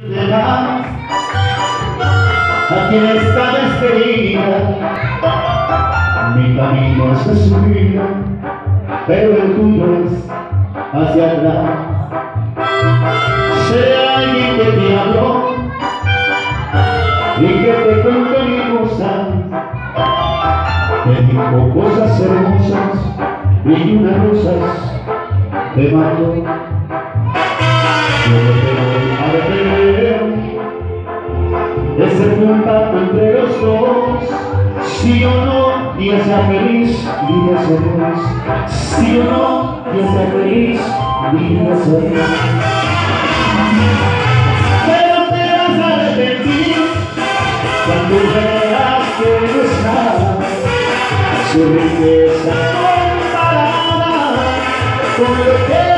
a quien está despedida mi camino es de subida pero el tuyo es hacia atrás. Sea alguien que te habló y que te cuente mi cosas te dijo cosas hermosas y unas rosas te mató yo voy contacto entre los dos si o no, Dios sea feliz, vida feliz. Si o no, Dios sea feliz, vida feliz. Pero te vas a arrepentir cuando veas que no es nada su riqueza comparada con lo que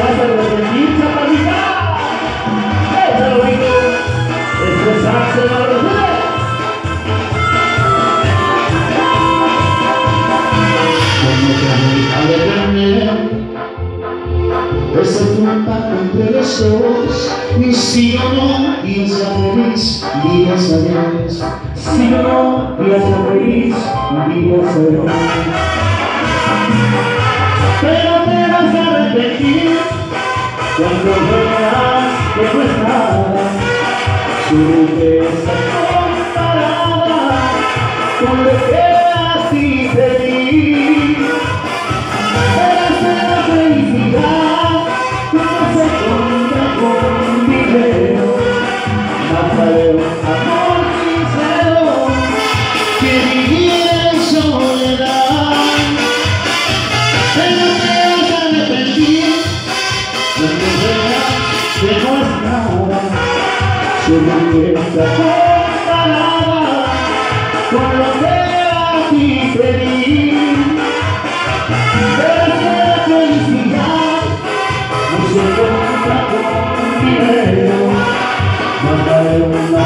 ese contacto entre los dos y si o no Dios sea feliz digas adiós si o no Dios sea feliz digas adiós pero te vas a arrepentir cuando veas que no es nada. Su riqueza comparada con lo que de nuestra hora se manifiesta comparada con lo que a ti pedí desde la felicidad no se encuentra con dinero mandaré una